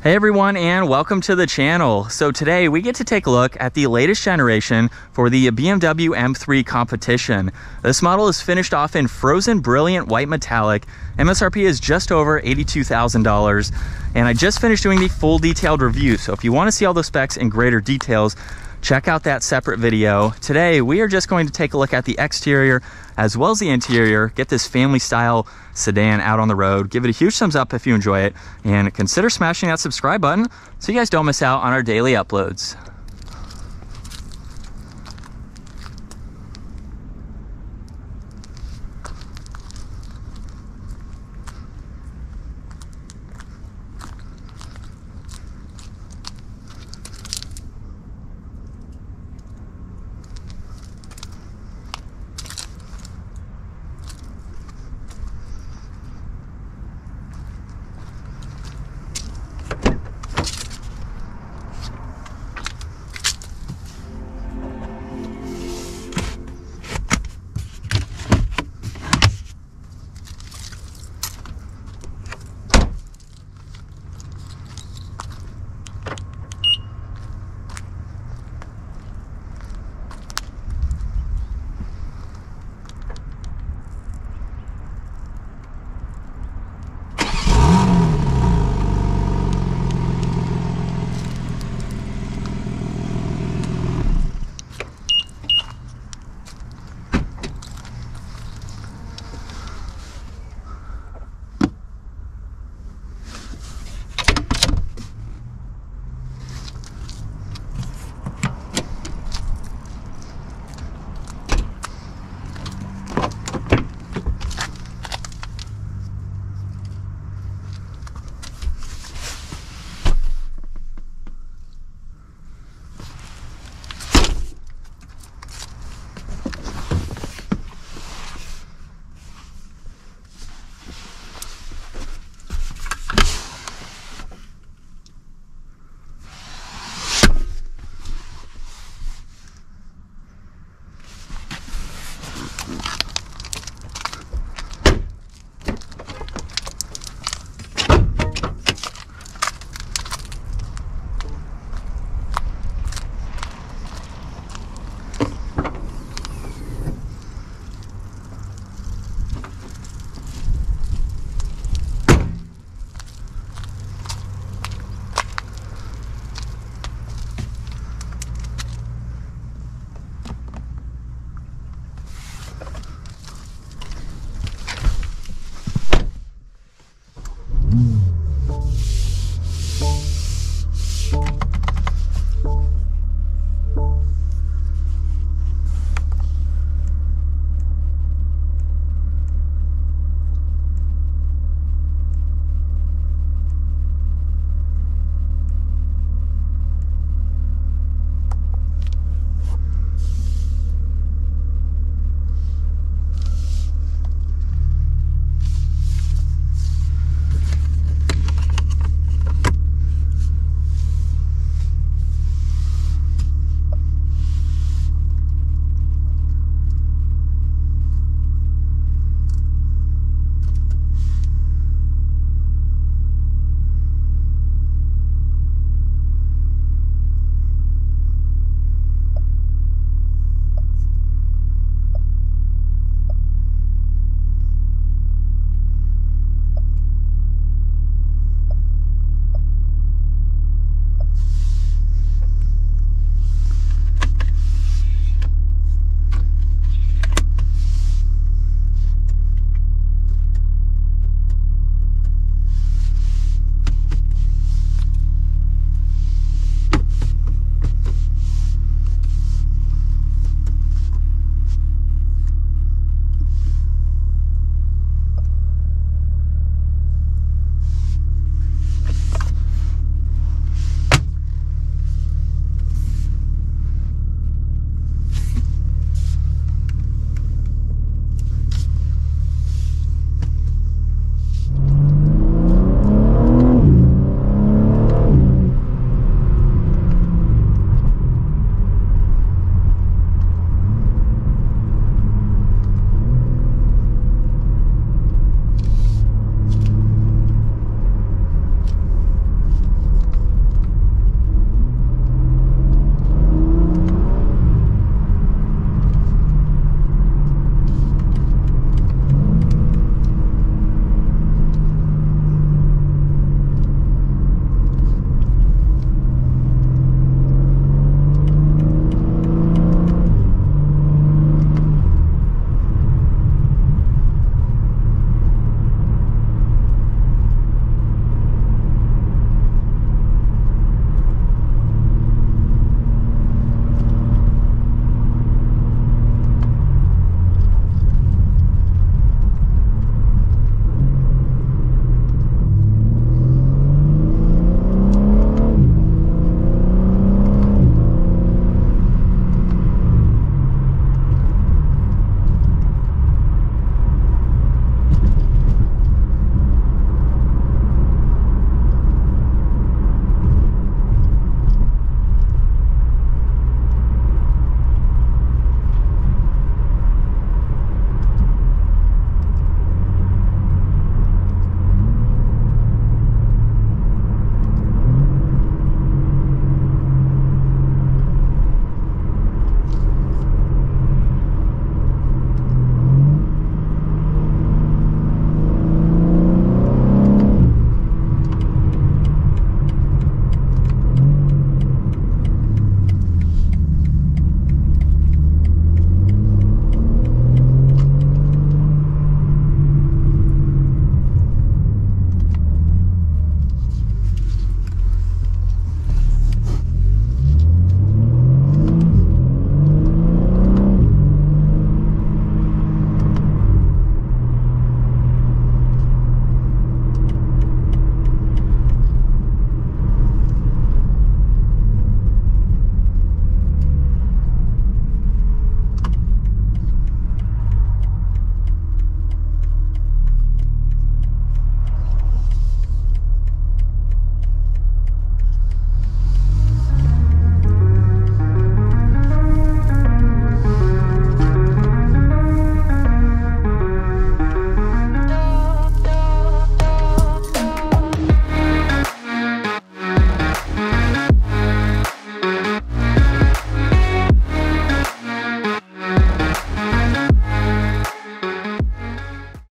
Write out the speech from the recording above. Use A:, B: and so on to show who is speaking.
A: Hey everyone and welcome to the channel. So today we get to take a look at the latest generation for the BMW M3 competition. This model is finished off in frozen brilliant white metallic. MSRP is just over $82,000 and I just finished doing the full detailed review. So if you want to see all the specs in greater details, check out that separate video. Today, we are just going to take a look at the exterior as well as the interior, get this family style sedan out on the road. Give it a huge thumbs up if you enjoy it and consider smashing that subscribe button so you guys don't miss out on our daily uploads.